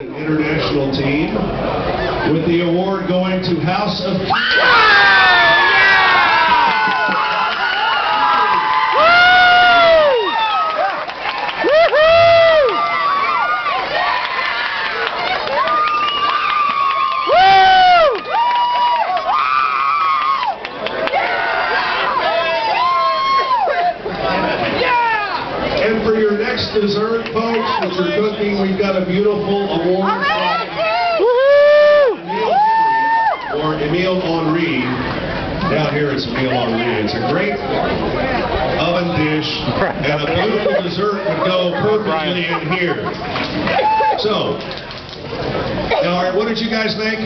international team with the award going to House of dessert, folks, that you're cooking, we've got a beautiful award from Emile or Emile Henry. Down here it's Emile Henry. It's a great oven dish, and a beautiful dessert would go perfectly in here. So, all right, what did you guys make?